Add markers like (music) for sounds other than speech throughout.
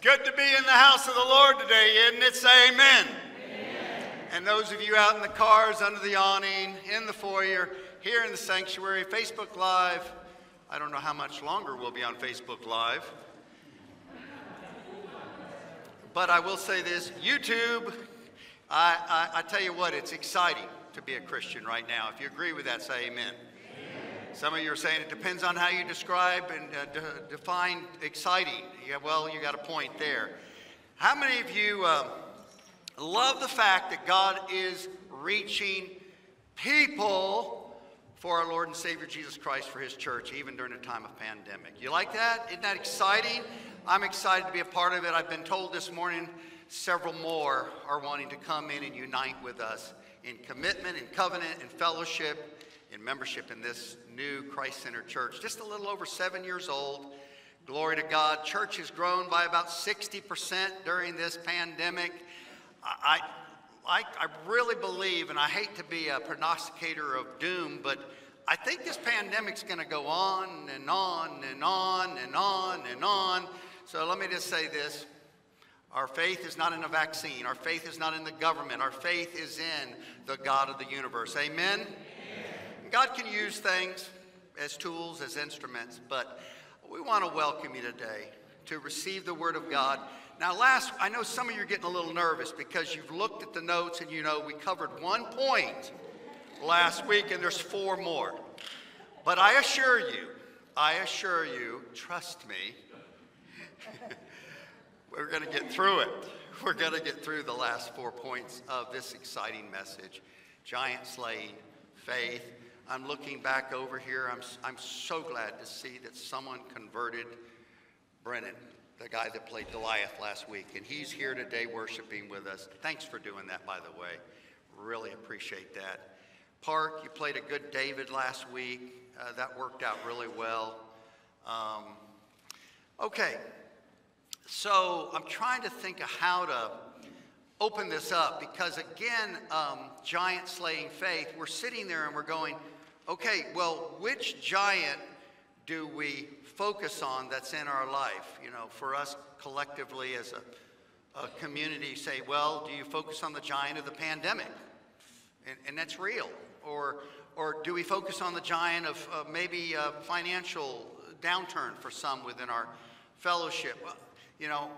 Good to be in the house of the Lord today, isn't it? Say amen. amen. And those of you out in the cars, under the awning, in the foyer, here in the sanctuary, Facebook Live. I don't know how much longer we'll be on Facebook Live. But I will say this YouTube, I, I, I tell you what, it's exciting to be a Christian right now. If you agree with that, say amen. Some of you are saying it depends on how you describe and uh, de- define exciting. Yeah, well, you got a point there. How many of you uh, love the fact that God is reaching people for our Lord and Savior Jesus Christ for His church, even during a time of pandemic? You like that? Isn't that exciting? I'm excited to be a part of it. I've been told this morning several more are wanting to come in and unite with us in commitment, in covenant, in fellowship in membership in this new Christ Center church, just a little over seven years old. Glory to God. Church has grown by about 60% during this pandemic. I, I, I really believe, and I hate to be a prognosticator of doom, but I think this pandemic's going to go on and on and on and on and on. So let me just say this. Our faith is not in a vaccine. Our faith is not in the government. Our faith is in the God of the universe. Amen? God can use things as tools, as instruments, but we want to welcome you today to receive the Word of God. Now, last, I know some of you are getting a little nervous because you've looked at the notes and you know we covered one point last week and there's four more. But I assure you, I assure you, trust me, (laughs) we're going to get through it. We're going to get through the last four points of this exciting message giant slaying, faith, I'm looking back over here. I'm, I'm so glad to see that someone converted Brennan, the guy that played Goliath last week. And he's here today worshiping with us. Thanks for doing that, by the way. Really appreciate that. Park, you played a good David last week. Uh, that worked out really well. Um, okay, so I'm trying to think of how to open this up because, again, um, giant slaying faith, we're sitting there and we're going, okay, well, which giant do we focus on that's in our life? You know, for us collectively as a, a community, say, well, do you focus on the giant of the pandemic? And, and that's real. Or, or do we focus on the giant of uh, maybe financial downturn for some within our fellowship? You know,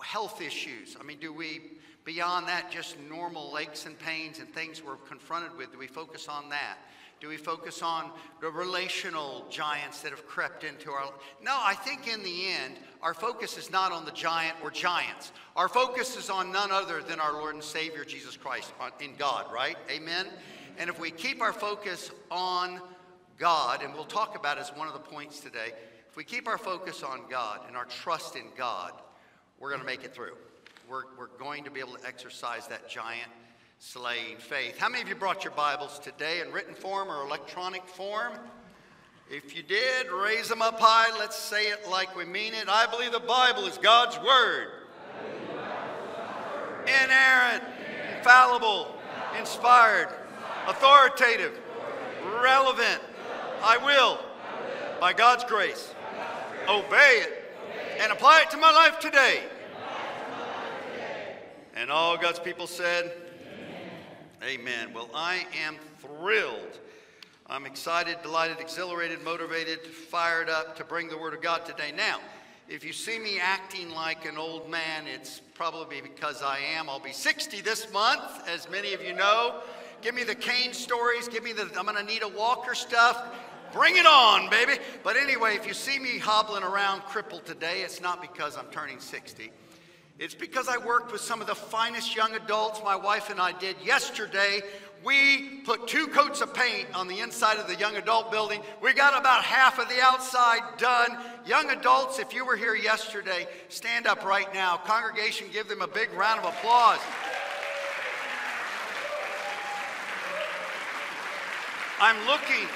health issues. I mean, do we, beyond that, just normal aches and pains and things we're confronted with, do we focus on that? Do we focus on the relational giants that have crept into our life? No, I think in the end, our focus is not on the giant or giants. Our focus is on none other than our Lord and Savior Jesus Christ in God, right? Amen. And if we keep our focus on God, and we'll talk about as one of the points today, if we keep our focus on God and our trust in God, we're going to make it through. We're, we're going to be able to exercise that giant slaying faith. How many of you brought your Bibles today in written form or electronic form? If you did, raise them up high. Let's say it like we mean it. I believe the Bible is God's Word. Inerrant, infallible, inspired, authoritative, relevant. I will, by God's grace, obey it and apply it to my life today. And all God's people said, Amen. Well, I am thrilled. I'm excited, delighted, exhilarated, motivated, fired up to bring the Word of God today. Now, if you see me acting like an old man, it's probably because I am. I'll be 60 this month, as many of you know. Give me the cane stories. Give me the, I'm going to need a walker stuff. Bring it on, baby. But anyway, if you see me hobbling around crippled today, it's not because I'm turning 60. It's because I worked with some of the finest young adults my wife and I did yesterday. We put two coats of paint on the inside of the young adult building. We got about half of the outside done. Young adults, if you were here yesterday, stand up right now. Congregation, give them a big round of applause. I'm looking,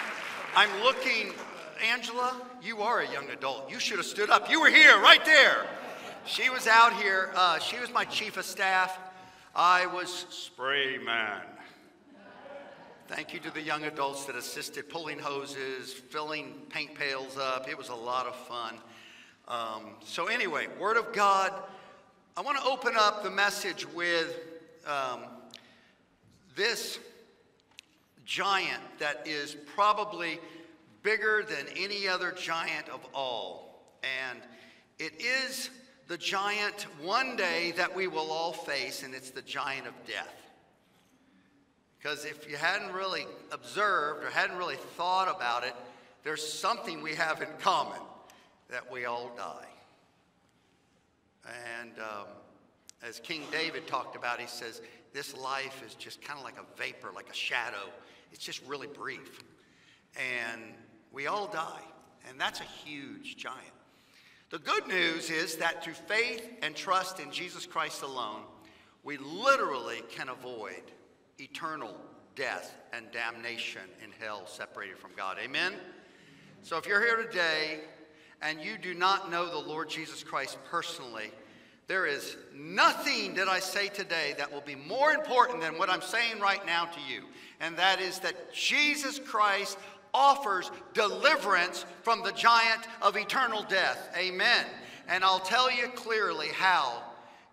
I'm looking, Angela, you are a young adult. You should have stood up. You were here, right there. She was out here. Uh, she was my chief of staff. I was spray man. Thank you to the young adults that assisted pulling hoses, filling paint pails up. It was a lot of fun. Um, so, anyway, Word of God, I want to open up the message with um, this giant that is probably bigger than any other giant of all. And it is the giant one day that we will all face, and it's the giant of death. Because if you hadn't really observed or hadn't really thought about it, there's something we have in common that we all die. And um, as King David talked about, he says, This life is just kind of like a vapor, like a shadow. It's just really brief. And we all die. And that's a huge giant. The good news is that through faith and trust in Jesus Christ alone, we literally can avoid eternal death and damnation in hell separated from God. Amen? So if you're here today and you do not know the Lord Jesus Christ personally, there is nothing that I say today that will be more important than what I'm saying right now to you. And that is that Jesus Christ offers deliverance from the giant of eternal death. Amen. And I'll tell you clearly how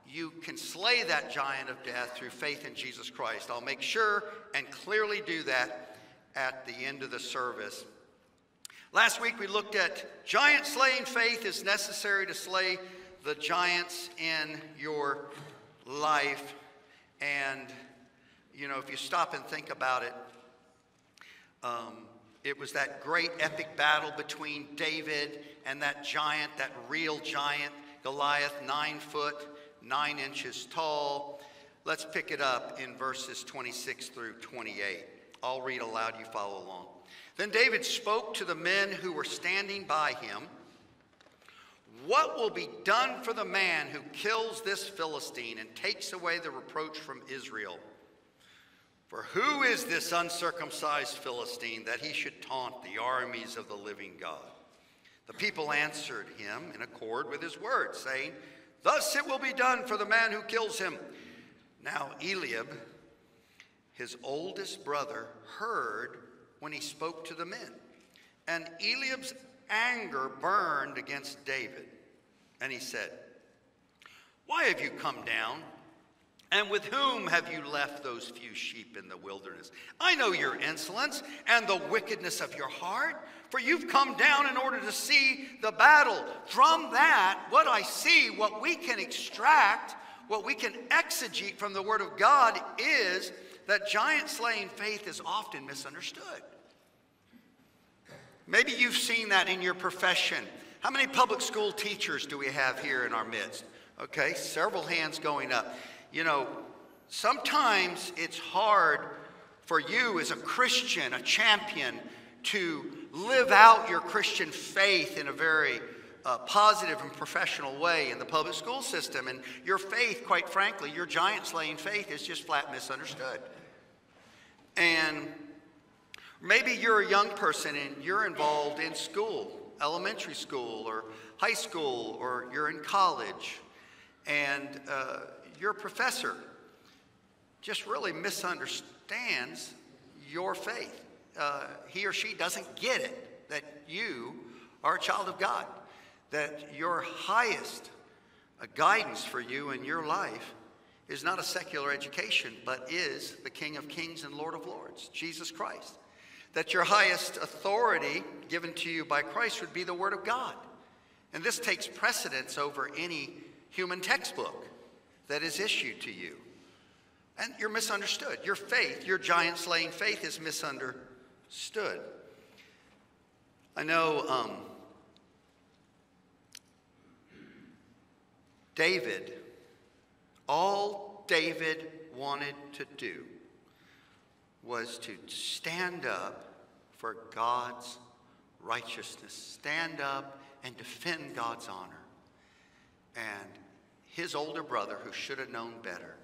you can slay that giant of death through faith in Jesus Christ. I'll make sure and clearly do that at the end of the service. Last week we looked at giant slaying faith is necessary to slay the giants in your life. And, you know, if you stop and think about it, um, it was that great epic battle between David and that giant, that real giant, Goliath, nine foot, nine inches tall. Let's pick it up in verses 26 through 28. I'll read aloud, you follow along. Then David spoke to the men who were standing by him. What will be done for the man who kills this Philistine and takes away the reproach from Israel? For who is this uncircumcised Philistine that he should taunt the armies of the living God? The people answered him in accord with his words, saying, Thus it will be done for the man who kills him. Now Eliab, his oldest brother, heard when he spoke to the men. And Eliab's anger burned against David. And he said, Why have you come down? And with whom have you left those few sheep in the wilderness? I know your insolence and the wickedness of your heart, for you've come down in order to see the battle. From that, what I see, what we can extract, what we can exegete from the Word of God is that giant slaying faith is often misunderstood. Maybe you've seen that in your profession. How many public school teachers do we have here in our midst? Okay, several hands going up you know, sometimes it's hard for you as a Christian, a champion, to live out your Christian faith in a very uh, positive and professional way in the public school system. And your faith, quite frankly, your giant slaying faith is just flat misunderstood. And maybe you're a young person and you're involved in school, elementary school or high school, or you're in college. And uh, your professor just really misunderstands your faith. Uh, he or she doesn't get it that you are a child of God, that your highest uh, guidance for you in your life is not a secular education, but is the King of Kings and Lord of Lords, Jesus Christ. That your highest authority given to you by Christ would be the Word of God. And this takes precedence over any human textbook that is issued to you. And you're misunderstood. Your faith, your giant slaying faith, is misunderstood. I know um, David, all David wanted to do was to stand up for God's righteousness, stand up and defend God's honor. And his older brother, who should have known better,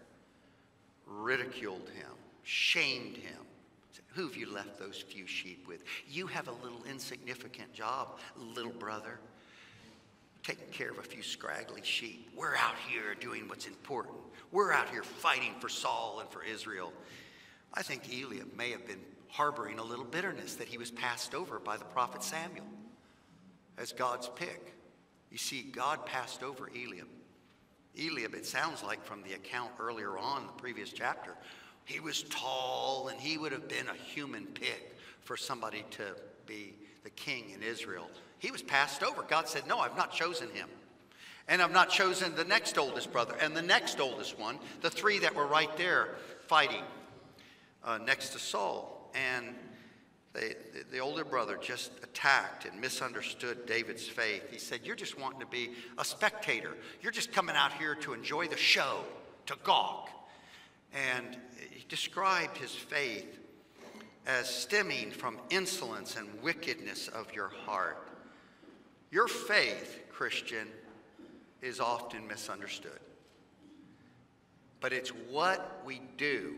ridiculed him, shamed him. Said, Who have you left those few sheep with? You have a little insignificant job, little brother, taking care of a few scraggly sheep. We're out here doing what's important. We're out here fighting for Saul and for Israel. I think Eliab may have been harboring a little bitterness that he was passed over by the prophet Samuel as God's pick. You see, God passed over Eliab Eliab, it sounds like from the account earlier on the previous chapter, he was tall and he would have been a human pick for somebody to be the king in Israel. He was passed over. God said, No, I've not chosen him. And I've not chosen the next oldest brother and the next oldest one, the three that were right there fighting uh, next to Saul. And they, the older brother just attacked and misunderstood David's faith. He said, You're just wanting to be a spectator. You're just coming out here to enjoy the show, to gawk. And he described his faith as stemming from insolence and wickedness of your heart. Your faith, Christian, is often misunderstood. But it's what we do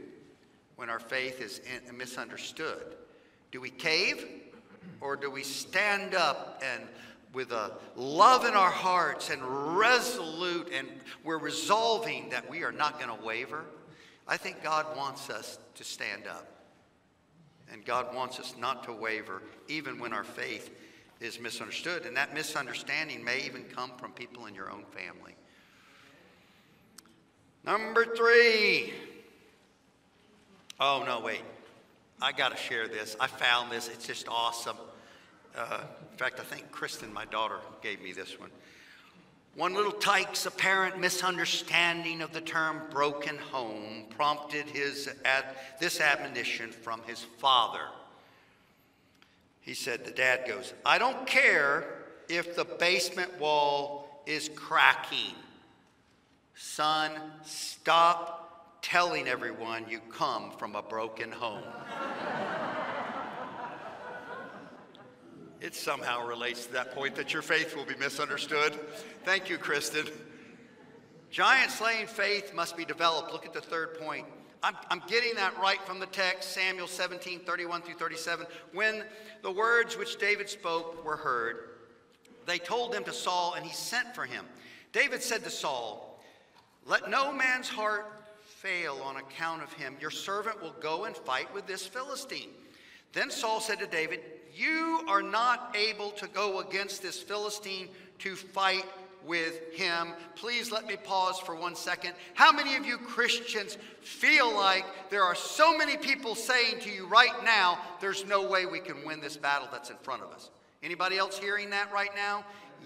when our faith is misunderstood. Do we cave or do we stand up and with a love in our hearts and resolute and we're resolving that we are not going to waver? I think God wants us to stand up. And God wants us not to waver, even when our faith is misunderstood. And that misunderstanding may even come from people in your own family. Number three. Oh, no, wait. I got to share this. I found this. It's just awesome. Uh, in fact, I think Kristen, my daughter, gave me this one. One little tyke's apparent misunderstanding of the term broken home prompted his ad, this admonition from his father. He said, The dad goes, I don't care if the basement wall is cracking. Son, stop telling everyone you come from a broken home. It somehow relates to that point that your faith will be misunderstood. Thank you, Kristen. Giant slaying faith must be developed. Look at the third point. I'm, I'm, getting that right from the text, Samuel 17, 31 through 37. When the words which David spoke were heard, they told them to Saul, and he sent for him. David said to Saul, Let no man's heart fail on account of him. Your servant will go and fight with this Philistine. Then Saul said to David, You are not able to go against this Philistine to fight with him. Please let me pause for one second. How many of you Christians feel like there are so many people saying to you right now, there's no way we can win this battle that's in front of us? Anybody else hearing that right now?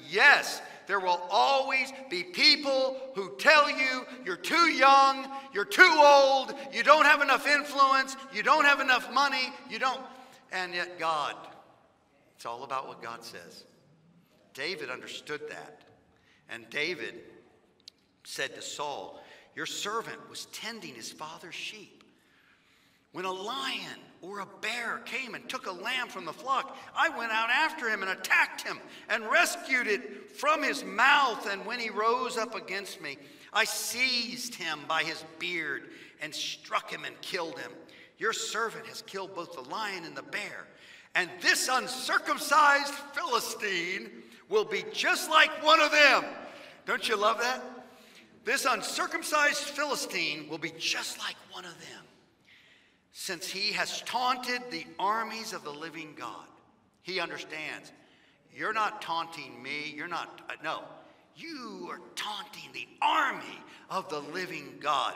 Yes, there will always be people who tell you you're too young, you're too old, you don't have enough influence, you don't have enough money, you don't. And yet, God, it's all about what God says. David understood that. And David said to Saul, Your servant was tending his father's sheep. When a lion or a bear came and took a lamb from the flock, I went out after him and attacked him and rescued it from his mouth. And when he rose up against me, I seized him by his beard and struck him and killed him. Your servant has killed both the lion and the bear. And this uncircumcised Philistine will be just like one of them. Don't you love that? This uncircumcised Philistine will be just like one of them, since he has taunted the armies of the living God. He understands. You're not taunting me. You're not, no. You are taunting the army of the living God.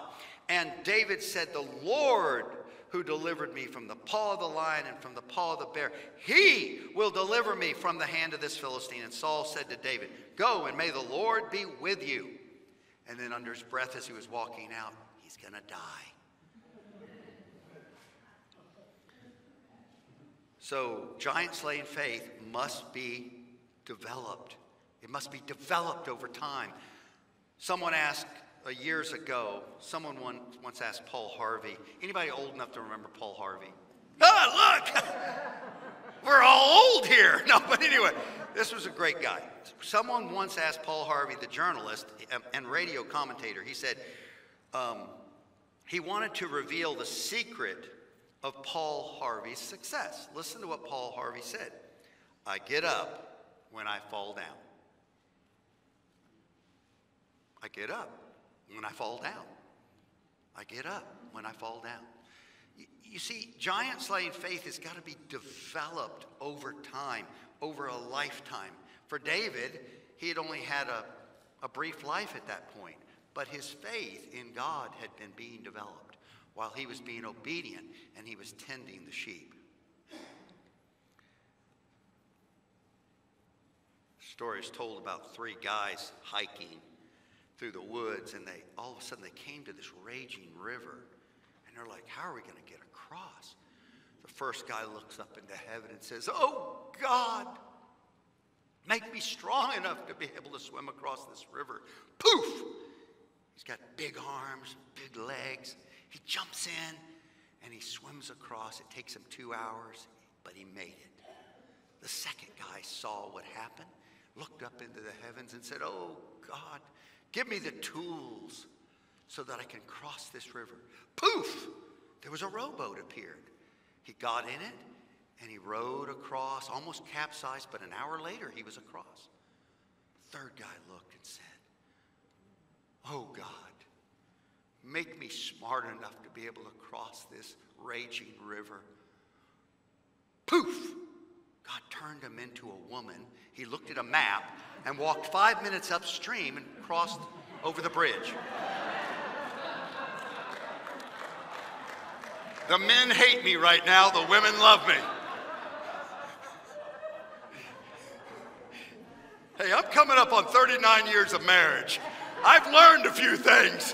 And David said, The Lord who delivered me from the paw of the lion and from the paw of the bear. He will deliver me from the hand of this Philistine. And Saul said to David, Go and may the Lord be with you. And then, under his breath, as he was walking out, he's going to die. So, giant slaying faith must be developed. It must be developed over time. Someone asked years ago, someone once asked Paul Harvey. Anybody old enough to remember Paul Harvey? Oh, look! (laughs) We're all old here. (laughs) No, but anyway, this was a great guy. Someone once asked Paul Harvey, the journalist and radio commentator, he said um, he wanted to reveal the secret of Paul Harvey's success. Listen to what Paul Harvey said I get up when I fall down. I get up when I fall down. I get up when I fall down. You, see, giant slaying faith has got to be developed over time, over a lifetime. For David, he had only had a, a brief life at that point. but his faith in God had been being developed while he was being obedient and he was tending the sheep. Story is told about three guys hiking through the woods, and they all of a sudden they came to this raging river, and they're like, "How are we going to get across?" The first guy looks up into heaven and says, "Oh God, make me strong enough to be able to swim across this river." Poof! He's got big arms, big legs. He jumps in and he swims across. It takes him two hours, but he made it. The second guy saw what happened, looked up into the heavens, and said, Oh God, Give me the tools so that I can cross this river. Poof! There was a rowboat appeared. He got in it and he rowed across, almost capsized, but an hour later he was across. Third guy looked and said, Oh God, make me smart enough to be able to cross this raging river. Poof! God turned him into a woman. He looked at a map and walked five minutes upstream and crossed over the bridge. The men hate me right now, the women love me. Hey, I'm coming up on 39 years of marriage. I've learned a few things.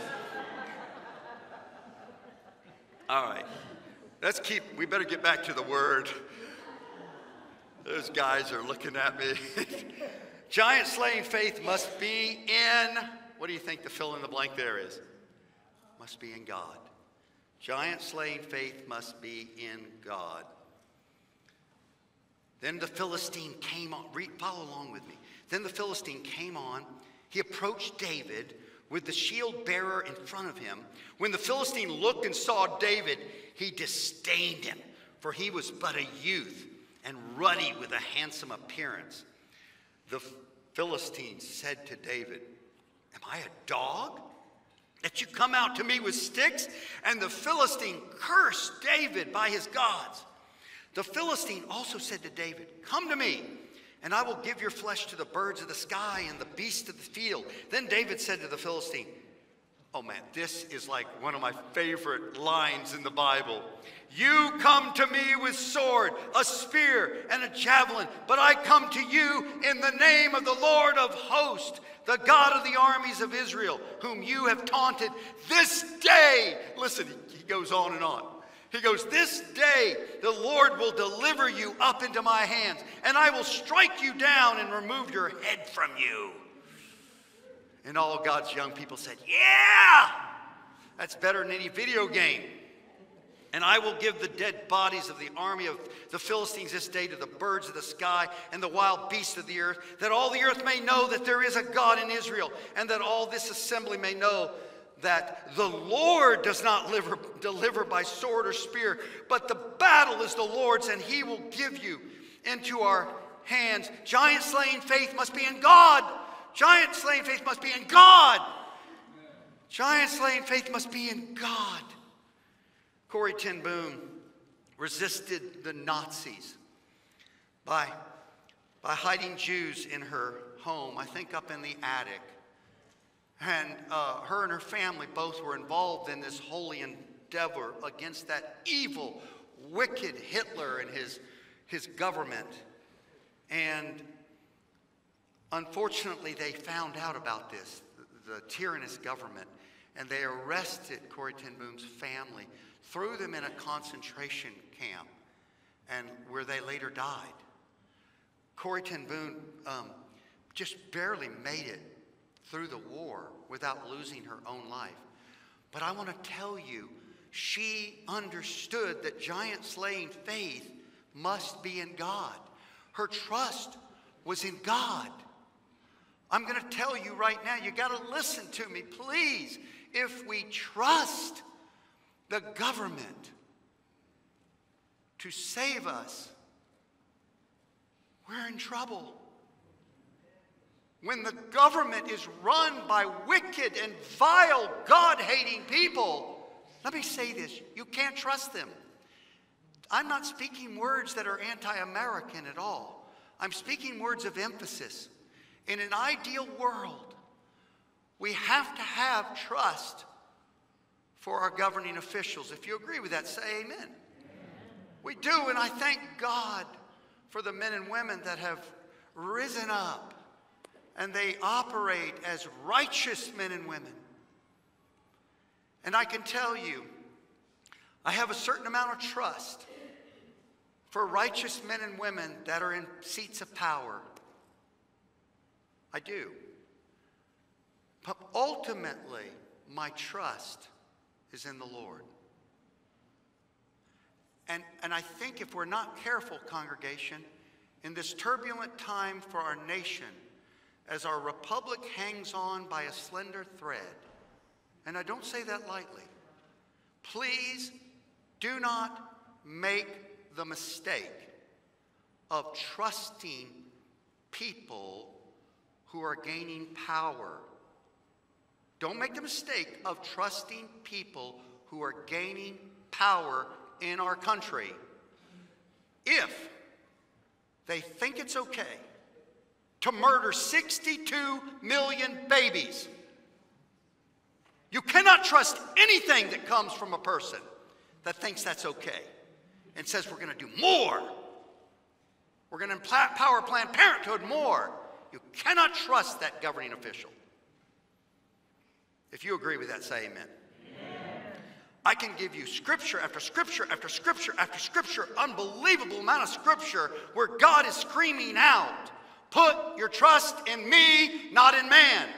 All right, let's keep, we better get back to the word. Those guys are looking at me. (laughs) Giant slaying faith must be in, what do you think the fill in the blank there is? Must be in God. Giant slaying faith must be in God. Then the Philistine came on. Read, follow along with me. Then the Philistine came on. He approached David with the shield bearer in front of him. When the Philistine looked and saw David, he disdained him, for he was but a youth and ruddy with a handsome appearance. The Philistine said to David, Am I a dog that you come out to me with sticks? And the Philistine cursed David by his gods. The Philistine also said to David, Come to me, and I will give your flesh to the birds of the sky and the beasts of the field. Then David said to the Philistine, Oh man, this is like one of my favorite lines in the Bible. You come to me with sword, a spear, and a javelin, but I come to you in the name of the Lord of hosts, the God of the armies of Israel, whom you have taunted this day. Listen, he goes on and on. He goes, This day the Lord will deliver you up into my hands, and I will strike you down and remove your head from you. And all God's young people said, Yeah, that's better than any video game. And I will give the dead bodies of the army of the Philistines this day to the birds of the sky and the wild beasts of the earth, that all the earth may know that there is a God in Israel, and that all this assembly may know that the Lord does not deliver, deliver by sword or spear, but the battle is the Lord's, and he will give you into our hands. Giant slaying faith must be in God Giant slaying faith must be in God. Giant slaying faith must be in God. Corrie ten Boom resisted the Nazis by, by hiding Jews in her home, I think up in the attic. And uh, her and her family both were involved in this holy endeavor against that evil, wicked Hitler and his, his government. And Unfortunately, they found out about this, the, the tyrannous government, and they arrested Corrie ten Boom's family, threw them in a concentration camp, and where they later died. Corrie ten Boom um, just barely made it through the war without losing her own life. But I want to tell you, she understood that giant slaying faith must be in God. Her trust was in God. I'm going to tell you right now, you got to listen to me, please. If we trust the government to save us, we're in trouble. When the government is run by wicked and vile, God hating people, let me say this you can't trust them. I'm not speaking words that are anti American at all. I'm speaking words of emphasis. In an ideal world, We have to have trust for our governing officials. If you agree with that, say amen. amen. We do, and I thank God for the men and women that have risen up and they operate as righteous men and women. And I can tell you, I have a certain amount of trust for righteous men and women that are in seats of power. I do. But ultimately, my trust is in the Lord. And, and I think if we're not careful, congregation, in this turbulent time for our nation, as our republic hangs on by a slender thread, and I don't say that lightly, please do not make the mistake of trusting people who are gaining power. Don't make the mistake of trusting people who are gaining power in our country if they think it's okay to murder 62 million babies. You cannot trust anything that comes from a person that thinks that's okay and says we're going to do more. We're going to empower Planned Parenthood more. You cannot trust that governing official. If you agree with that, say amen. I can give you scripture after scripture after scripture after scripture, unbelievable amount of scripture where God is screaming out, Put your trust in me, not in man.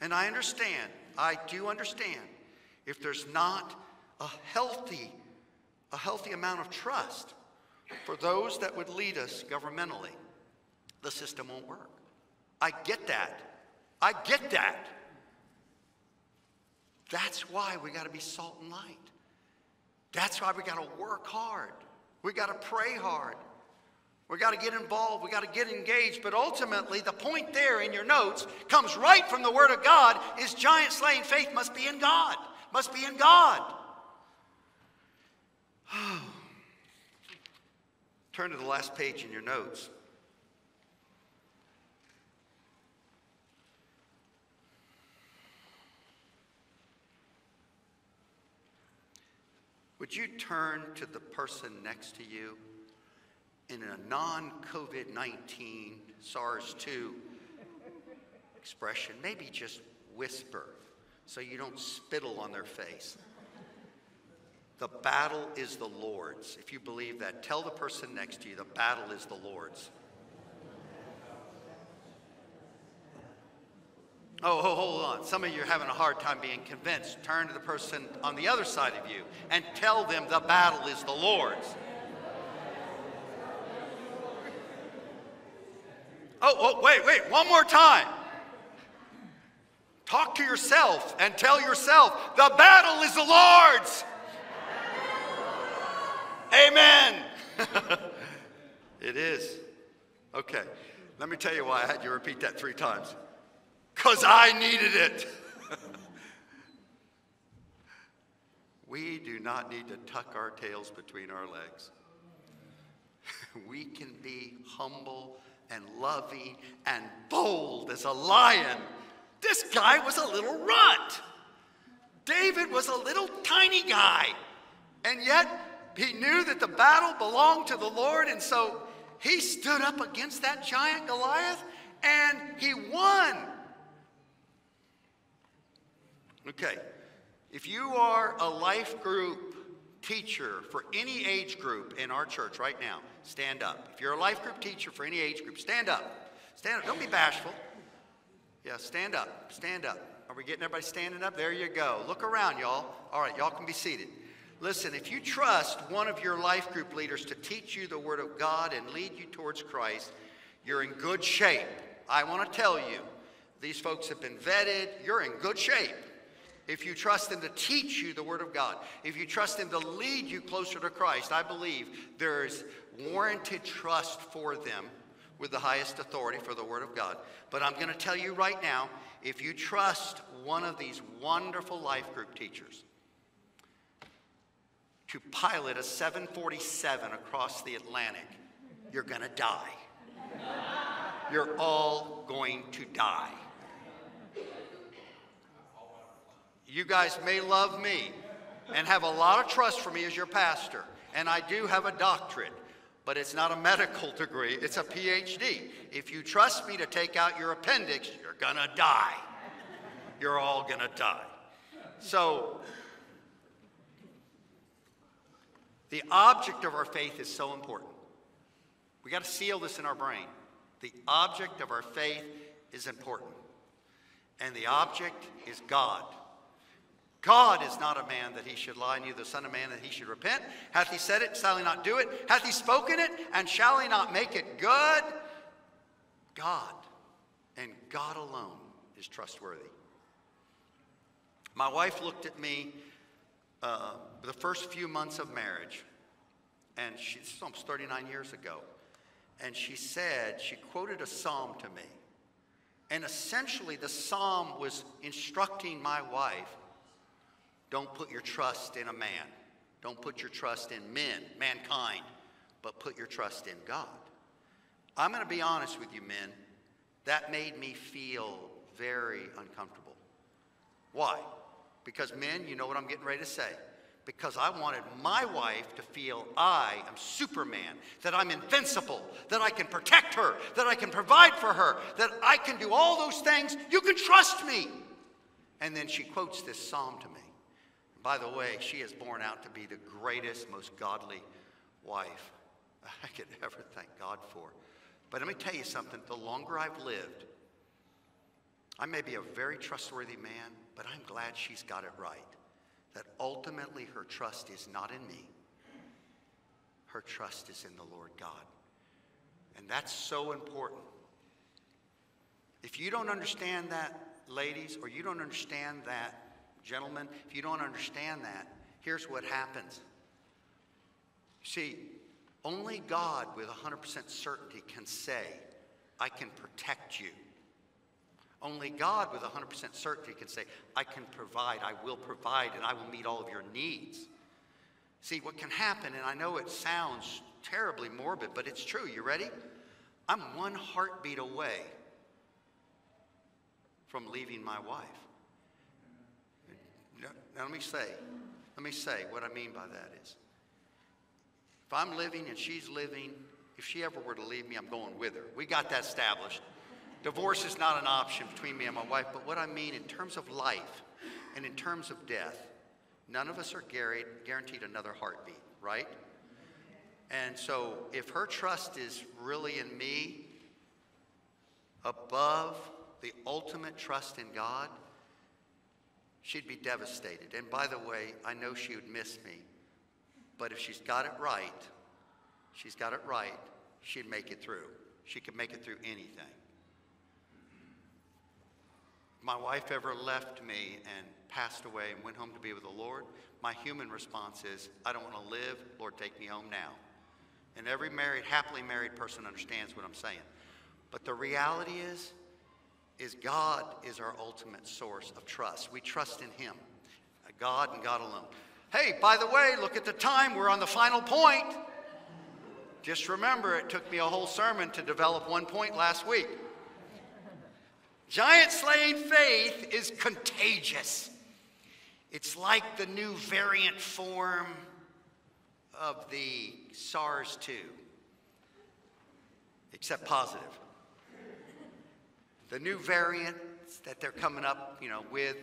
And I understand, I do understand, if there's not a healthy, a healthy amount of trust for those that would lead us governmentally, the system won't work. I get that. I get that. That's why we got to be salt and light. That's why we got to work hard. We got to pray hard. We got to get involved. We got to get engaged. But ultimately, the point there in your notes comes right from the Word of God is giant slaying faith must be in God. Must be in God. (sighs) Oh. Turn to the last page in your notes. Would you turn to the person next to you in a non COVID 19 SARS 2 expression? Maybe just whisper so you don't spittle on their face. The battle is the Lord's. If you believe that, tell the person next to you the battle is the Lord's. Oh, oh, hold on. Some of you are having a hard time being convinced. Turn to the person on the other side of you and tell them the battle is the Lord's. Oh, oh, wait, wait, one more time. Talk to yourself and tell yourself the battle is the Lord's. Amen. (laughs) it is. Okay, let me tell you why I had you repeat that three times. Because I needed it. (laughs) we do not need to tuck our tails between our legs. (laughs) we can be humble and loving and bold as a lion. This guy was a little runt. David was a little tiny guy. And yet, he knew that the battle belonged to the Lord. And so he stood up against that giant Goliath and he won. Okay, if you are a life group teacher for any age group in our church right now, stand up. If you're a life group teacher for any age group, stand up. Stand up. Don't be bashful. Yeah, stand up. Stand up. Are we getting everybody standing up? There you go. Look around, y'all. All right, y'all can be seated. Listen, if you trust one of your life group leaders to teach you the Word of God and lead you towards Christ, you're in good shape. I want to tell you, these folks have been vetted. You're in good shape if you trust them to teach you the Word of God, if you trust them to lead you closer to Christ, I believe there's warranted trust for them with the highest authority for the Word of God. But I'm going to tell you right now if you trust one of these wonderful life group teachers to pilot a 747 across the Atlantic, you're going to die. you're all going to die. You guys may love me and have a lot of trust for me as your pastor, and I do have a doctorate, but it's not a medical degree, it's a PhD. If you trust me to take out your appendix, you're gonna die. You're all gonna die. So, the object of our faith is so important. We got to seal this in our brain. The object of our faith is important, and the object is God. God is not a man that he should lie, neither the Son of Man that he should repent. Hath he said it, shall he not do it? Hath he spoken it, and shall he not make it good? God, and God alone, is trustworthy. My wife looked at me uh, the first few months of marriage, and she's almost 39 years ago, and she said, she quoted a psalm to me. And essentially, the psalm was instructing my wife don't put your trust in a man. Don't put your trust in men, mankind, but put your trust in God. I'm going to be honest with you, men. That made me feel very uncomfortable. Why? Because, men, you know what I'm getting ready to say. Because I wanted my wife to feel I am Superman, that I'm invincible, that I can protect her, that I can provide for her, that I can do all those things. You can trust me. And then she quotes this psalm to me. By the way, she has borne out to be the greatest, most godly wife (laughs) I could ever thank God for. But let me tell you something the longer I've lived, I may be a very trustworthy man, but I'm glad she's got it right. That ultimately her trust is not in me, her trust is in the Lord God. And that's so important. If you don't understand that, ladies, or you don't understand that, Gentlemen, if you don't understand that, here's what happens. See, only God with 100% certainty can say, I can protect you. Only God with 100% certainty can say, I can provide, I will provide, and I will meet all of your needs. See, what can happen, and I know it sounds terribly morbid, but it's true. You ready? I'm one heartbeat away from leaving my wife. Now, let me say, let me say what I mean by that is if I'm living and she's living, if she ever were to leave me, I'm going with her. We got that established. Divorce is not an option between me and my wife, but what I mean in terms of life and in terms of death, none of us are guaranteed another heartbeat, right? And so if her trust is really in me above the ultimate trust in God, she'd be devastated. And by the way, I know she would miss me. But if she's got it right, she's got it right, she'd make it through. She could make it through anything. My wife ever left me and passed away and went home to be with the Lord, my human response is, I don't want to live. Lord, take me home now. And every married, happily married person understands what I'm saying. But the reality is, is God is our ultimate source of trust. We trust in Him, God and God alone. Hey, by the way, look at the time. We're on the final point. Just remember, it took me a whole sermon to develop one point last week. Giant slaying faith is contagious. It's like the new variant form of the SARS 2, except positive the new variants that they're coming up, you know, with,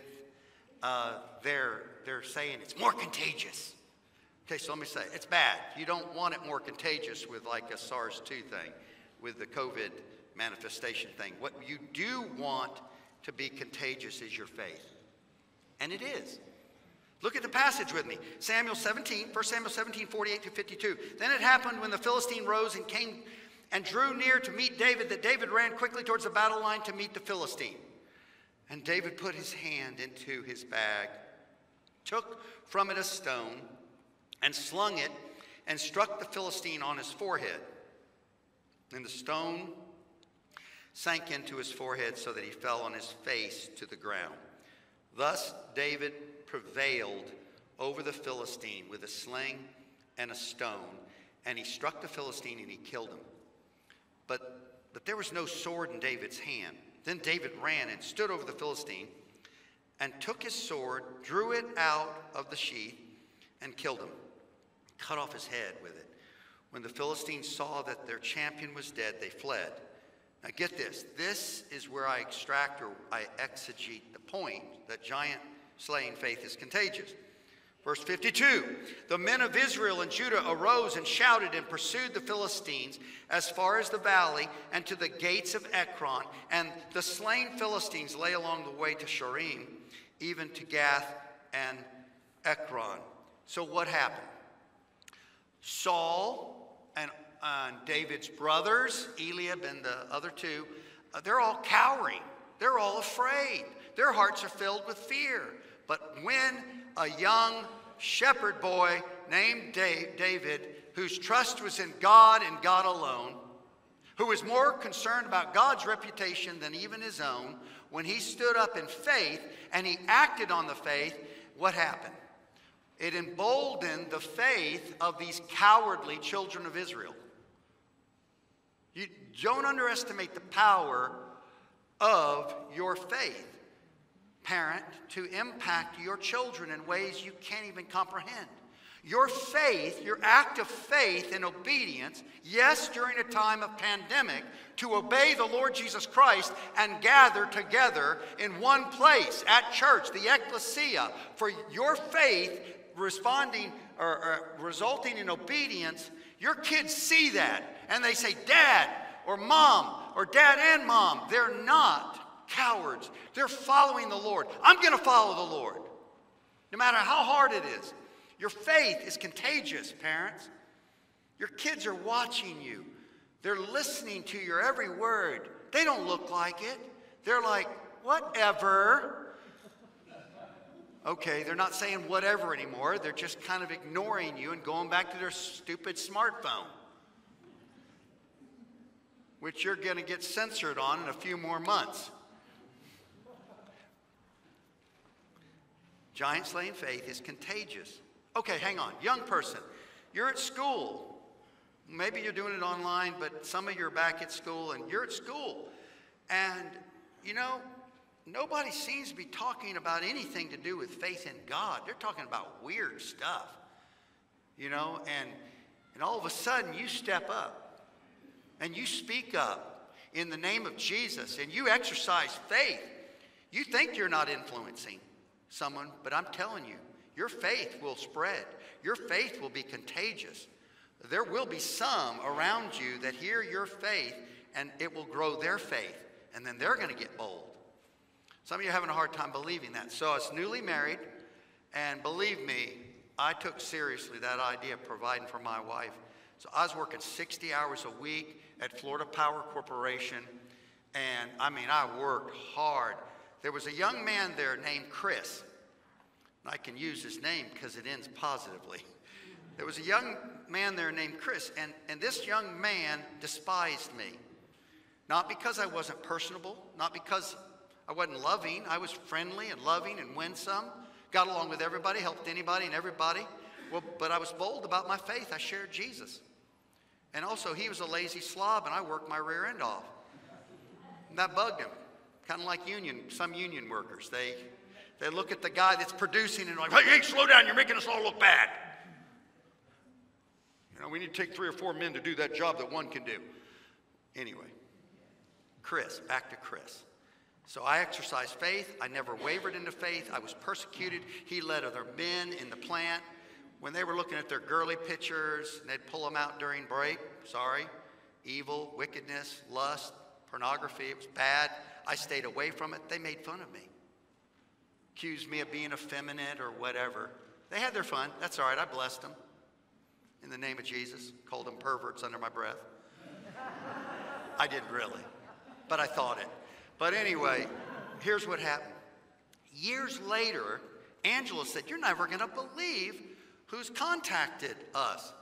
uh, they're, they're saying it's more contagious. Okay, so let me say, it's bad. You don't want it more contagious with like a SARS 2 thing, with the COVID manifestation thing. What you do want to be contagious is your faith. And it is. Look at the passage with me. Samuel 17, 1 Samuel 17, 48 to 52. Then it happened when the Philistine rose and came and drew near to meet David, that David ran quickly towards the battle line to meet the Philistine. And David put his hand into his bag, took from it a stone, and slung it, and struck the Philistine on his forehead. And the stone sank into his forehead so that he fell on his face to the ground. Thus David prevailed over the Philistine with a sling and a stone, and he struck the Philistine and he killed him. But but there was no sword in David's hand. Then David ran and stood over the Philistine and took his sword, drew it out of the sheath, and killed him, cut off his head with it. When the Philistines saw that their champion was dead, they fled. Now get this. This is where I extract or I exegete the point that giant slaying faith is contagious. Verse 52 The men of Israel and Judah arose and shouted and pursued the Philistines as far as the valley and to the gates of Ekron. And the slain Philistines lay along the way to Shaaraim, even to Gath and Ekron. So what happened? Saul and, David's brothers, Eliab and the other two, uh, they're all cowering. They're all afraid. Their hearts are filled with fear. But when a young shepherd boy named David, whose trust was in God and God alone, who was more concerned about God's reputation than even his own, when he stood up in faith and he acted on the faith, what happened? It emboldened the faith of these cowardly children of Israel. You don't underestimate the power of your faith parent to impact your children in ways you can't even comprehend. Your faith, your act of faith and obedience, yes, during a time of pandemic, to obey the Lord Jesus Christ and gather together in one place at church, the ecclesia, for your faith responding or, or resulting in obedience, your kids see that and they say, Dad or Mom or Dad and Mom. They're not cowards. They're following the Lord. I'm going to follow the Lord, no matter how hard it is. Your faith is contagious, parents. Your kids are watching you, they're listening to your every word. They don't look like it. They're like, whatever. Okay, they're not saying whatever anymore. They're just kind of ignoring you and going back to their stupid smartphone, which you're going to get censored on in a few more months. Giant slaying faith is contagious. Okay, hang on. Young person, you're at school. Maybe you're doing it online, but some of you are back at school and you're at school. And, you know, nobody seems to be talking about anything to do with faith in God. They're talking about weird stuff, you know, and, and all of a sudden you step up and you speak up in the name of Jesus and you exercise faith. You think you're not influencing someone, but I'm telling you, your faith will spread. Your faith will be contagious. There will be some around you that hear your faith and it will grow their faith, and then they're going to get bold. Some of you are having a hard time believing that. So I was newly married, and believe me, I took seriously that idea of providing for my wife. So I was working 60 hours a week at Florida Power Corporation, and I mean, I worked hard there was a young man there named Chris. I can use his name because it ends positively. There was a young man there named Chris, and, and this young man despised me. Not because I wasn't personable, not because I wasn't loving. I was friendly and loving and winsome, got along with everybody, helped anybody and everybody. Well, but I was bold about my faith. I shared Jesus. And also, he was a lazy slob, and I worked my rear end off. And that bugged him. Kind of like union, some union workers. They, they look at the guy that's producing and like, hey, hey, slow down, you're making us all look bad. You know, we need to take three or four men to do that job that one can do. Anyway, Chris, back to Chris. So I exercised faith. I never wavered into faith. I was persecuted. He led other men in the plant. When they were looking at their girly pictures, and they'd pull them out during break. Sorry. Evil, wickedness, lust, pornography. It was bad. I stayed away from it. They made fun of me, accused me of being effeminate or whatever. They had their fun. That's all right. I blessed them in the name of Jesus. Called them perverts under my breath. I didn't really, but I thought it. But anyway, here's what happened. Years later, Angela said, You're never going to believe who's contacted us.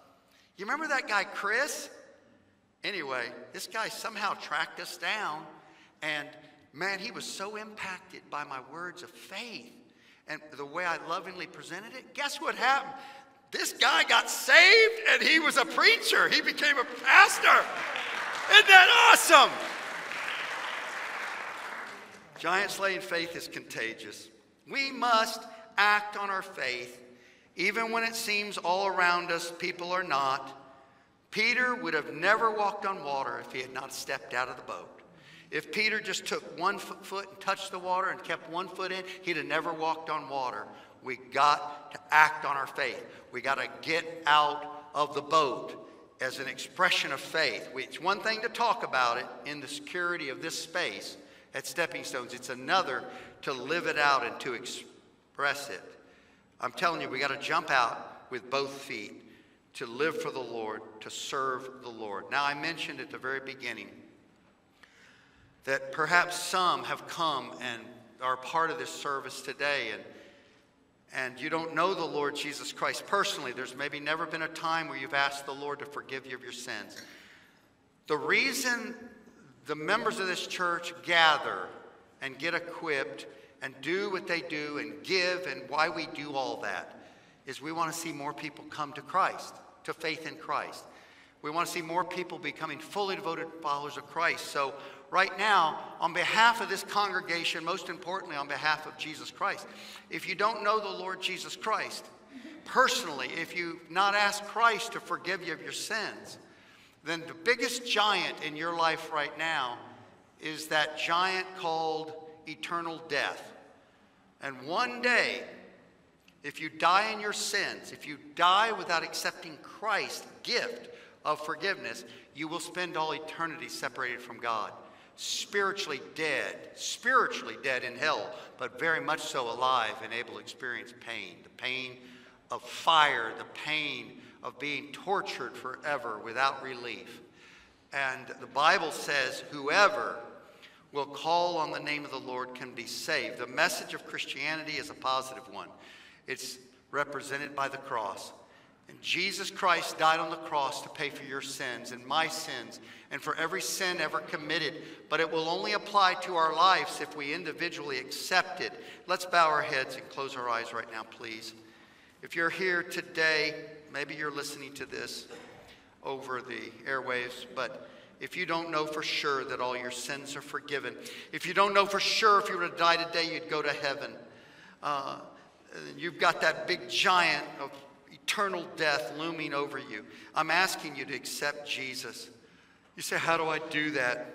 You remember that guy, Chris? Anyway, this guy somehow tracked us down and Man, he was so impacted by my words of faith and the way I lovingly presented it. Guess what happened? This guy got saved and he was a preacher. He became a pastor. Isn't that awesome? Giant slaying faith is contagious. We must act on our faith even when it seems all around us people are not. Peter would have never walked on water if he had not stepped out of the boat. If Peter just took one foot and touched the water and kept one foot in, he'd have never walked on water. We got to act on our faith. We got to get out of the boat as an expression of faith. It's one thing to talk about it in the security of this space at Stepping Stones, it's another to live it out and to express it. I'm telling you, we got to jump out with both feet to live for the Lord, to serve the Lord. Now, I mentioned at the very beginning that perhaps some have come and are part of this service today and and you don't know the Lord Jesus Christ personally, there's maybe never been a time where you've asked the Lord to forgive you of your sins. The reason the members of this church gather and get equipped and do what they do and give and why we do all that is we want to see more people come to Christ, to faith in Christ. We want to see more people becoming fully devoted followers of Christ. So right now, on behalf of this congregation, most importantly, on behalf of Jesus Christ. If you don't know the Lord Jesus Christ, personally, if you've not asked Christ to forgive you of your sins, then the biggest giant in your life right now is that giant called eternal death. And one day, if you die in your sins, if you die without accepting Christ's gift of forgiveness, you will spend all eternity separated from God spiritually dead, spiritually dead in hell, but very much so alive and able to experience pain the pain of fire, the pain of being tortured forever without relief. And the Bible says, whoever will call on the name of the Lord can be saved. The message of Christianity is a positive one, it's represented by the cross. And Jesus Christ died on the cross to pay for your sins and my sins and for every sin ever committed. But it will only apply to our lives if we individually accept it. Let's bow our heads and close our eyes right now, please. If you're here today, maybe you're listening to this over the airwaves, but if you don't know for sure that all your sins are forgiven, if you don't know for sure if you were to die today, you'd go to heaven, uh, you've got that big giant of eternal death looming over you. I'm asking you to accept Jesus. You say, How do I do that?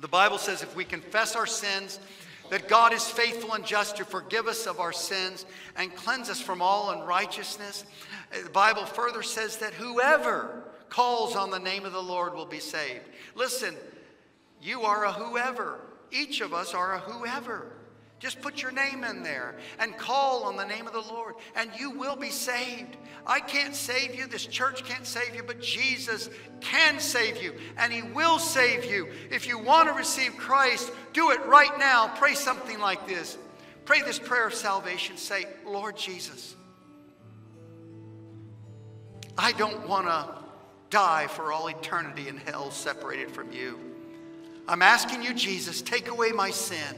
The Bible says if we confess our sins, that God is faithful and just to forgive us of our sins and cleanse us from all unrighteousness. The Bible further says that whoever calls on the name of the Lord will be saved. Listen, you are a whoever. Each of us are a whoever. Just put your name in there and call on the name of the Lord, and you will be saved. I can't save you, this church can't save you, but Jesus can save you, and He will save you. If you want to receive Christ, do it right now. Pray something like this Pray this prayer of salvation. Say, Lord Jesus, I don't want to die for all eternity in hell separated from you. I'm asking you, Jesus, take away my sin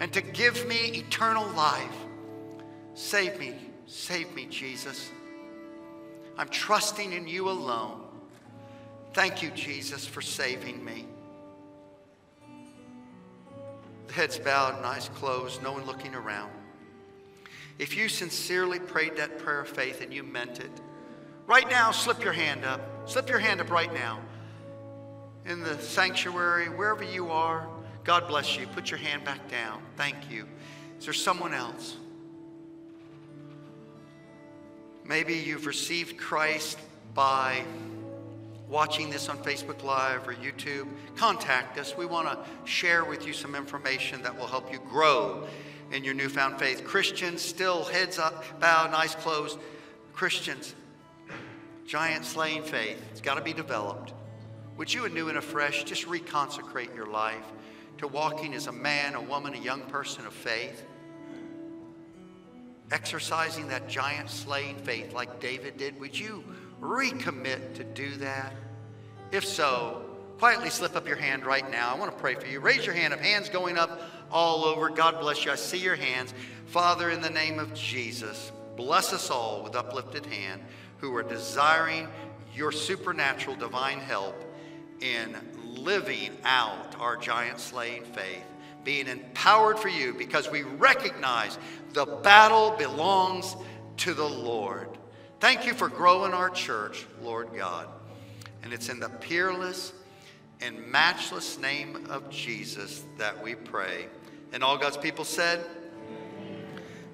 and to give me eternal life. Save me, save me, Jesus. I'm trusting in you alone. Thank you, Jesus, for saving me. The heads bowed and eyes closed, no one looking around. If you sincerely prayed that prayer of faith and you meant it, right now, slip your hand up. Slip your hand up right now. In the sanctuary, wherever you are, God bless you. Put your hand back down. Thank you. Is there someone else? Maybe you've received Christ by watching this on Facebook Live or YouTube. Contact us. We want to share with you some information that will help you grow in your newfound faith. Christians, still heads up, bowed, eyes closed. Christians, giant slaying faith. It's got to be developed. Would you, anew and afresh, just reconsecrate your life? to walking as a man, a woman, a young person of faith, exercising that giant slaying faith like David did, would you recommit to do that? If so, quietly slip up your hand right now. I want to pray for you. Raise your hand up, hands going up all over. God bless you. I see your hands. Father, in the name of Jesus, bless us all with uplifted hand who are desiring your supernatural divine help in living out our giant slaying faith, being empowered for you because we recognize the battle belongs to the Lord. Thank you for growing our church, Lord God. And it's in the peerless and matchless name of Jesus that we pray. And all God's people said,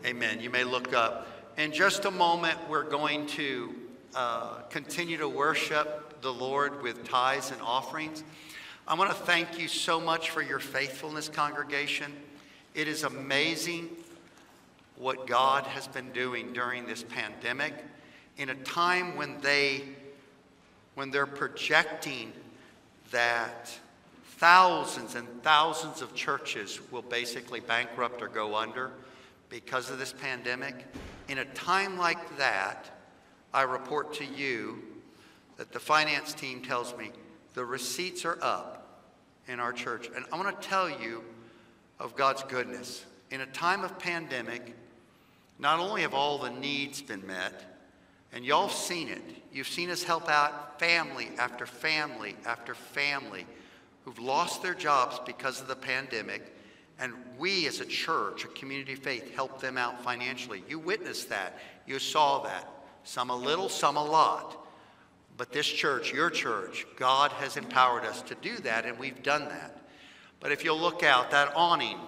Amen. You may look up. In just a moment, we're going to uh, continue to worship the Lord with tithes and offerings. I want to thank you so much for your faithfulness, congregation. It is amazing what God has been doing during this pandemic in a time when they when they're projecting that thousands and thousands of churches will basically bankrupt or go under because of this pandemic. In a time like that, I report to you that the finance team tells me the receipts are up in our church. And I want to tell you of God's goodness. In a time of pandemic, not only have all the needs been met, and y'all have seen it. You've seen us help out family after family after family who've lost their jobs because of the pandemic. And we as a church, a community of faith, help them out financially. You witnessed that. You saw that. Some a little, some a lot. But this church, your church, God has empowered us to do that, and we've done that. But if you'll look out, that awning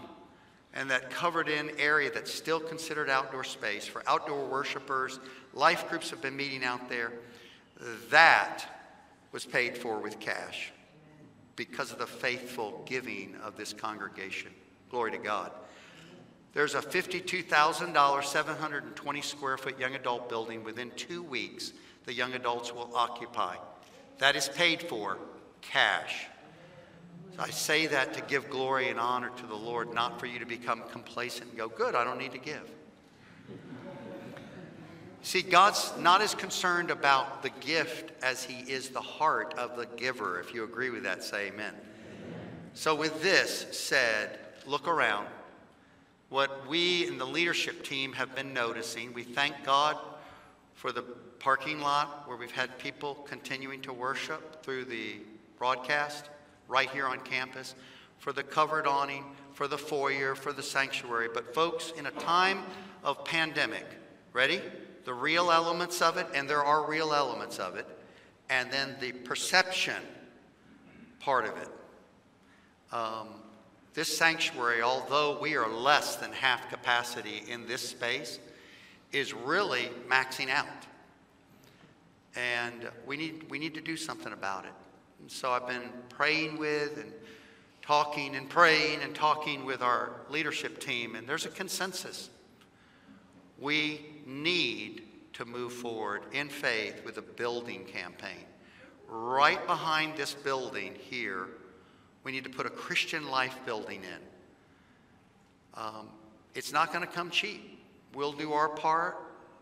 and that covered in area that's still considered outdoor space for outdoor worshipers, life groups have been meeting out there. That was paid for with cash because of the faithful giving of this congregation. Glory to God. There's a $52,000, 720 square foot young adult building within two weeks the young adults will occupy. That is paid for cash. I say that to give glory and honor to the Lord, not for you to become complacent and go, good, I don't need to give. See, God's not as concerned about the gift as he is the heart of the giver. If you agree with that, say amen. amen. So, with this said, look around. What we in the leadership team have been noticing, we thank God for the parking lot where we've had people continuing to worship through the broadcast right here on campus, for the covered awning, for the foyer, for the sanctuary. But, folks, in a time of pandemic, ready? The real elements of it, and there are real elements of it, and then the perception part of it. Um, this sanctuary, although we are less than half capacity in this space, is really maxing out. And we need, we need to do something about it. And so I've been praying with and talking and praying and talking with our leadership team, and there's a consensus. We need to move forward in faith with a building campaign. Right behind this building here, we need to put a Christian life building in. Um, it's not going to come cheap. We'll do our part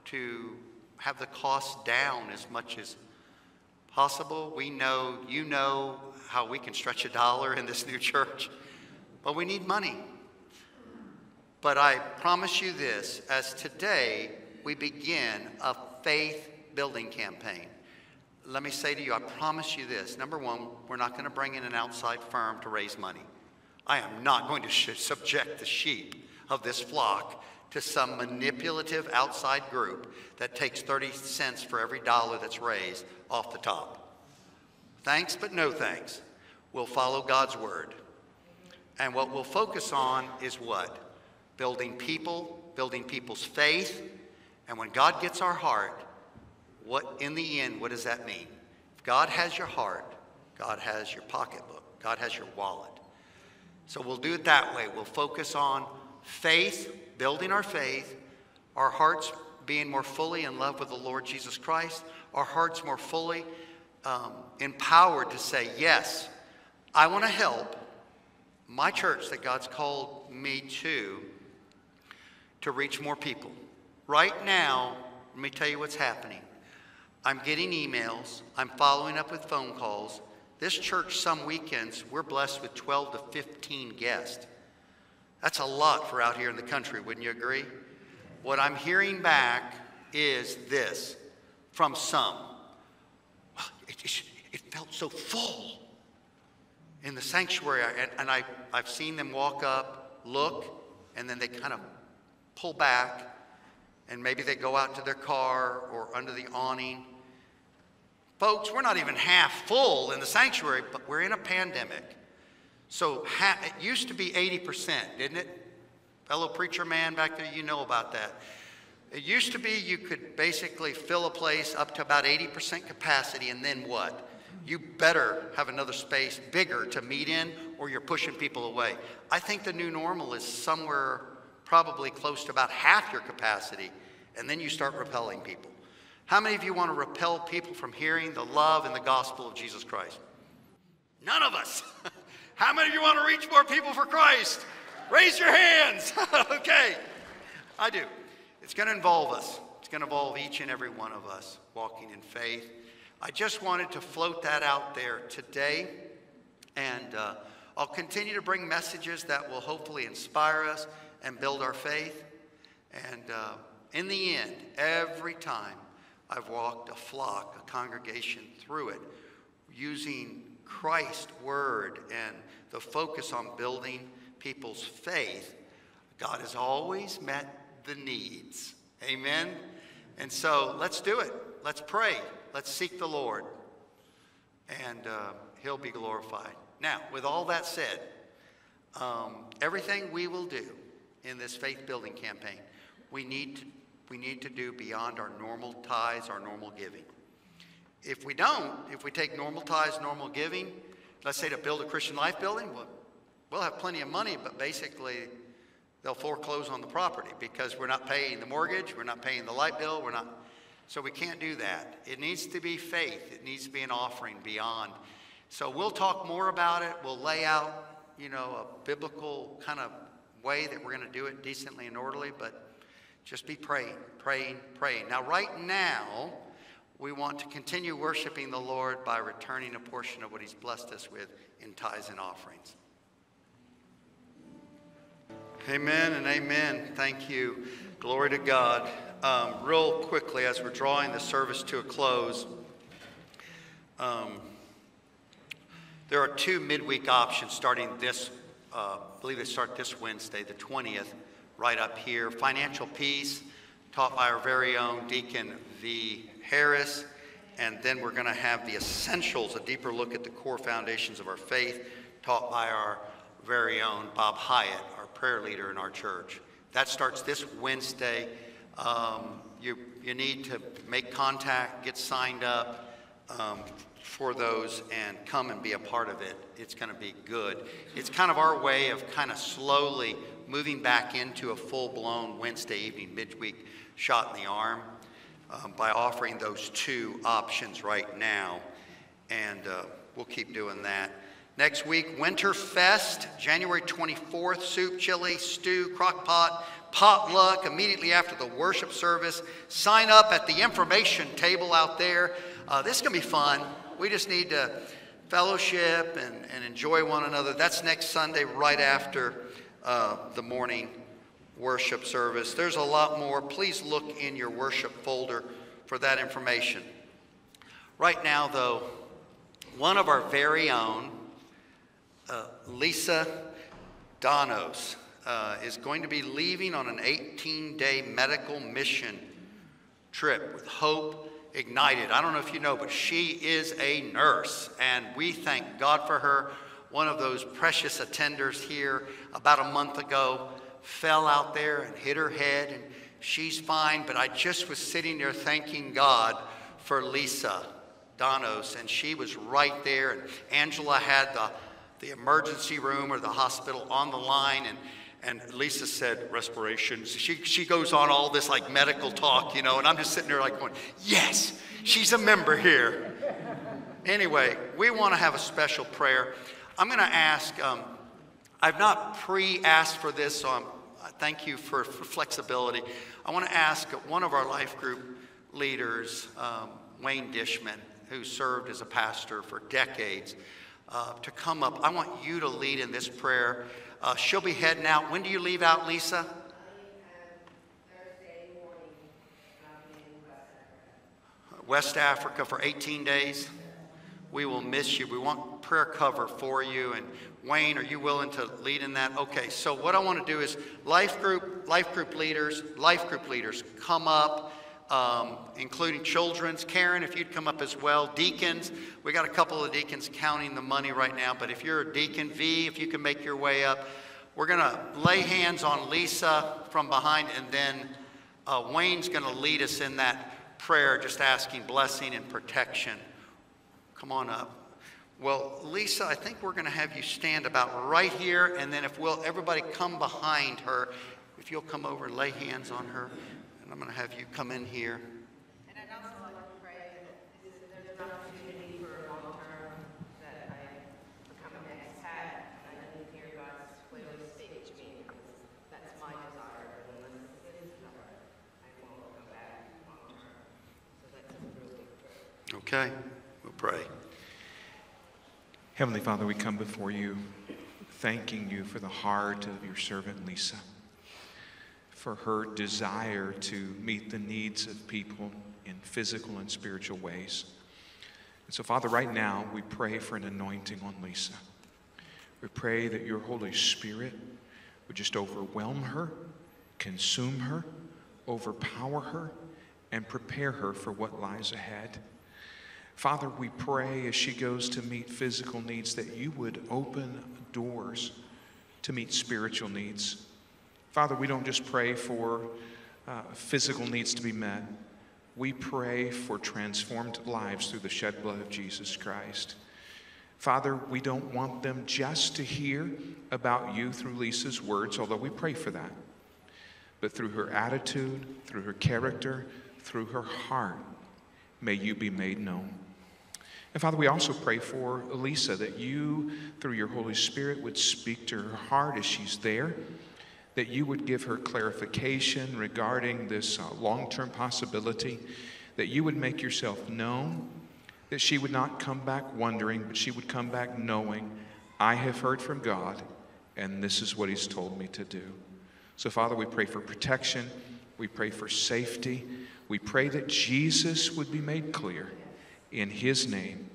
to have the cost down as much as possible. We know, you know how we can stretch a dollar in this new church, but we need money. But I promise you this as today we begin a faith building campaign. Let me say to you, I promise you this. Number one, we're not going to bring in an outside firm to raise money. I am not going to subject the sheep of this flock to some manipulative outside group that takes 30 cents for every dollar that's raised off the top. Thanks, but no thanks. We'll follow God's word. And what we'll focus on is what? Building people, building people's faith. And when God gets our heart, what in the end, what does that mean? If God has your heart, God has your pocketbook, God has your wallet. So we'll do it that way. We'll focus on faith, building our faith, our hearts being more fully in love with the Lord Jesus Christ, our hearts more fully um, empowered to say, Yes, I want to help my church that God's called me to to reach more people. Right now, let me tell you what's happening. I'm getting emails, I'm following up with phone calls. This church, some weekends, we're blessed with 12 to 15 guests. That's a lot for out here in the country, wouldn't you agree? What I'm hearing back is this from some. It, it, it felt so full. in the sanctuary, and, and I, I've seen them walk up, look, and then they kind of pull back, and maybe they go out to their car or under the awning. Folks, we're not even half full in the sanctuary, but we're in a pandemic. So it used to be 80%, didn't it? Fellow preacher man back there, you know about that. It used to be you could basically fill a place up to about 80% capacity, and then what? You better have another space bigger to meet in, or you're pushing people away. I think the new normal is somewhere probably close to about half your capacity, and then you start repelling people. How many of you want to repel people from hearing the love and the gospel of Jesus Christ? None of us. (laughs) How many of you want to reach more people for Christ? Raise your hands. (laughs) okay. I do. It's going to involve us. It's going to involve each and every one of us walking in faith. I just wanted to float that out there today. And uh, I'll continue to bring messages that will hopefully inspire us and build our faith. And uh, in the end, every time I've walked a flock, a congregation through it, using Christ's word and the focus on building people's faith, God has always met the needs. Amen? And so let's do it. Let's pray. Let's seek the Lord. And uh, He'll be glorified. Now, with all that said, um, everything we will do in this faith building campaign, we need, to, we need to do beyond our normal tithes, our normal giving. If we don't, if we take normal tithes, normal giving, let's say to build a Christian life building, well, we'll have plenty of money, but basically they'll foreclose on the property because we're not paying the mortgage, we're not paying the light bill, we're not. So we can't do that. It needs to be faith. It needs to be an offering beyond. So we'll talk more about it. We'll lay out, you know, a biblical kind of way that we're going to do it decently and orderly, but just be praying, praying, praying. Now, right now, we want to continue worshiping the Lord by returning a portion of what He's blessed us with in tithes and offerings. Amen and amen. Thank you. Glory to God. Um, real quickly, as we're drawing the service to a close, um, there are two midweek options starting this, uh, I believe they start this Wednesday, the 20th, right up here. Financial Peace, taught by our very own Deacon V. Harris. And then we're going to have the Essentials, a deeper look at the core foundations of our faith, taught by our very own Bob Hyatt, our prayer leader in our church. That starts this Wednesday. Um, you, you need to make contact, get signed up um, for those, and come and be a part of it. It's going to be good. It's kind of our way of kind of slowly moving back into a full blown Wednesday evening midweek shot in the arm um, by offering those two options right now. And uh, we'll keep doing that. Next week, Winterfest, January 24th, soup, chili, stew, crock pot, potluck immediately after the worship service. Sign up at the information table out there. Uh, this is going to be fun. We just need to fellowship and, and enjoy one another. That's next Sunday, right after uh, the morning worship service. There's a lot more. Please look in your worship folder for that information. Right now, though, one of our very own, uh, Lisa Donos uh, is going to be leaving on an 18 day medical mission trip with Hope Ignited. I don't know if you know, but she is a nurse, and we thank God for her. One of those precious attenders here about a month ago fell out there and hit her head, and she's fine. But I just was sitting there thanking God for Lisa Donos, and she was right there. And Angela had the the emergency room or the hospital on the line and and Lisa said respiration. She, she goes on all this like medical talk, you know, and I'm just sitting there like going, yes, she's a member here. anyway, we want to have a special prayer. I'm going to ask, um, I've not pre asked for this, so I'm, thank you for, for, flexibility. I want to ask one of our life group leaders, um, Wayne Dishman, who served as a pastor for decades uh, to come up. I want you to lead in this prayer. Uh, she'll be heading out. When do you leave out, Lisa? West Africa for 18 days. We will miss you. We want prayer cover for you. And Wayne, are you willing to lead in that? Okay, so what I want to do is life group, life group leaders, life group leaders come up, um, including children's. Karen, if you'd come up as well. Deacons, we got a couple of deacons counting the money right now, but if you're a deacon, V, if you can make your way up, we're going to lay hands on Lisa from behind, and then uh, Wayne's going to lead us in that prayer, just asking blessing and protection. Come on up. Well, Lisa, I think we're going to have you stand about right here, and then if we'll, everybody come behind her. If you'll come over and lay hands on her, and I'm going to have you come in here. And I'd also like to pray that this, there's an opportunity for a long term that I become an expat and I need to hear God's clearly speak to me. That's my desire. And when this is covered, I won't come back long term. So that's a real big prayer. Okay, pray. Heavenly Father, we come before you thanking you for the heart of your servant Lisa, for her desire to meet the needs of people in physical and spiritual ways. And so, Father, right now we pray for an anointing on Lisa. We pray that your Holy Spirit would just overwhelm her, consume her, overpower her, and prepare her for what lies ahead. Father, we pray as she goes to meet physical needs that you would open doors to meet spiritual needs. Father, we don't just pray for uh, physical needs to be met, we pray for transformed lives through the shed blood of Jesus Christ. Father, we don't want them just to hear about you through Lisa's words, although we pray for that, but through her attitude, through her character, through her heart, may you be made known. And Father, we also pray for Elisa that you, through your Holy Spirit, would speak to her heart as she's there, that you would give her clarification regarding this uh, long term possibility, that you would make yourself known, that she would not come back wondering, but she would come back knowing, I have heard from God, and this is what He's told me to do. So, Father, we pray for protection, we pray for safety, we pray that Jesus would be made clear. In his name,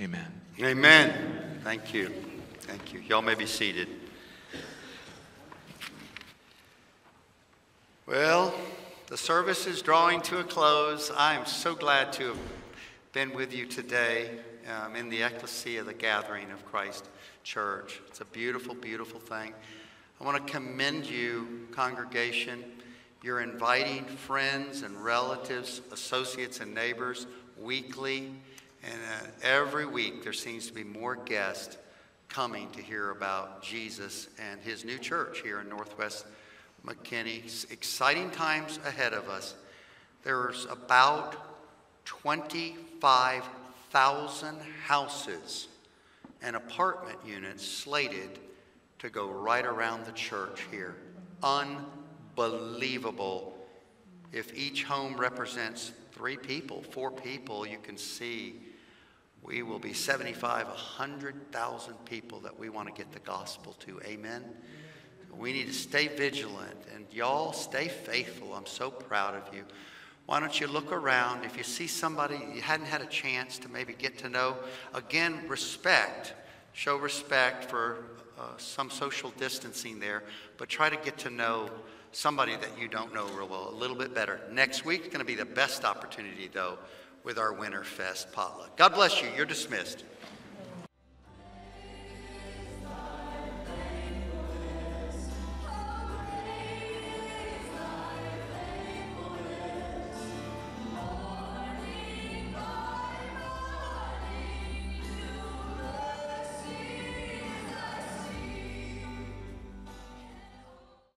amen. Amen. Thank you. Thank you. Y'all may be seated. Well, the service is drawing to a close. I am so glad to have been with you today um, in the ecclesia, of the gathering of Christ Church. It's a beautiful, beautiful thing. I want to commend you, congregation. You're inviting friends and relatives, associates, and neighbors weekly. And uh, every week there seems to be more guests coming to hear about Jesus and his new church here in Northwest McKinney. Exciting times ahead of us. There's about 25,000 houses and apartment units slated to go right around the church here. Unbelievable. If each home represents three people, four people, you can see we will be 75, 100,000 people that we want to get the gospel to. Amen. We need to stay vigilant and y'all stay faithful. I'm so proud of you. Why don't you look around? If you see somebody you hadn't had a chance to maybe get to know, again, respect. Show respect for uh, some social distancing there, but try to get to know somebody that you don't know real well a little bit better. Next week is going to be the best opportunity, though, with our Winter Fest potluck. God bless you. You're dismissed.